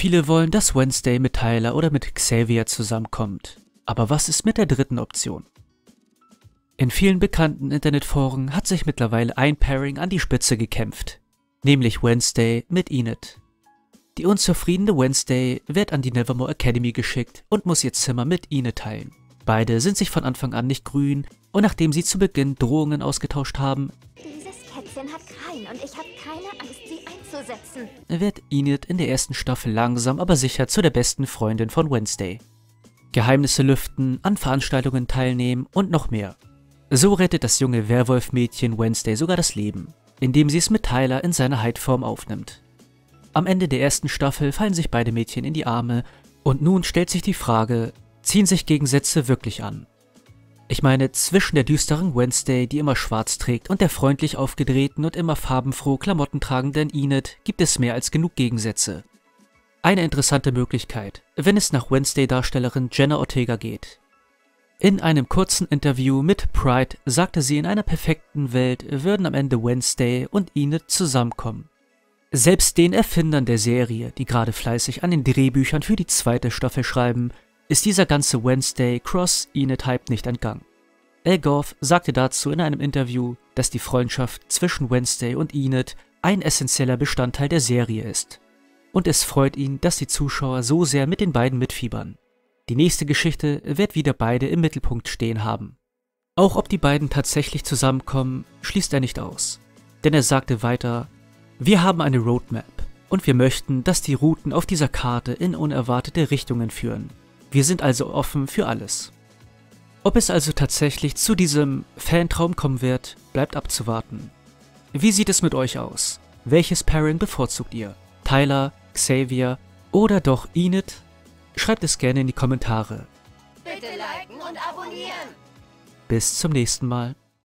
Viele wollen, dass Wednesday mit Tyler oder mit Xavier zusammenkommt. Aber was ist mit der dritten Option? In vielen bekannten Internetforen hat sich mittlerweile ein Pairing an die Spitze gekämpft, nämlich Wednesday mit Enid. Die unzufriedene Wednesday wird an die Nevermore Academy geschickt und muss ihr Zimmer mit Enid teilen. Beide sind sich von Anfang an nicht grün und nachdem sie zu Beginn Drohungen ausgetauscht haben, Krallen und ich habe keine Angst, sie einzusetzen. wird Enid in der ersten Staffel langsam aber sicher zu der besten Freundin von Wednesday. Geheimnisse lüften, an Veranstaltungen teilnehmen und noch mehr. So rettet das junge Werwolf-Mädchen Wednesday sogar das Leben, indem sie es mit Tyler in seiner Heidform aufnimmt. Am Ende der ersten Staffel fallen sich beide Mädchen in die Arme und nun stellt sich die Frage, ziehen sich Gegensätze wirklich an? Ich meine, zwischen der düsteren Wednesday, die immer schwarz trägt, und der freundlich aufgedrehten und immer farbenfroh Klamotten tragenden Enid gibt es mehr als genug Gegensätze. Eine interessante Möglichkeit, wenn es nach Wednesday-Darstellerin Jenna Ortega geht. In einem kurzen Interview mit Pride sagte sie, in einer perfekten Welt würden am Ende Wednesday und Enid zusammenkommen. Selbst den Erfindern der Serie, die gerade fleißig an den Drehbüchern für die zweite Staffel schreiben, ist dieser ganze Wednesday Cross Enid Hype nicht entgangen. Elgoff sagte dazu in einem Interview, dass die Freundschaft zwischen Wednesday und Enid ein essentieller Bestandteil der Serie ist. Und es freut ihn, dass die Zuschauer so sehr mit den beiden mitfiebern. Die nächste Geschichte wird wieder beide im Mittelpunkt stehen haben. Auch ob die beiden tatsächlich zusammenkommen, schließt er nicht aus. Denn er sagte weiter, wir haben eine Roadmap und wir möchten, dass die Routen auf dieser Karte in unerwartete Richtungen führen. Wir sind also offen für alles. Ob es also tatsächlich zu diesem Fantraum kommen wird, bleibt abzuwarten. Wie sieht es mit euch aus? Welches Pairing bevorzugt ihr? Tyler, Xavier oder doch Enid? Schreibt es gerne in die Kommentare. Bitte liken und abonnieren. Bis zum nächsten Mal.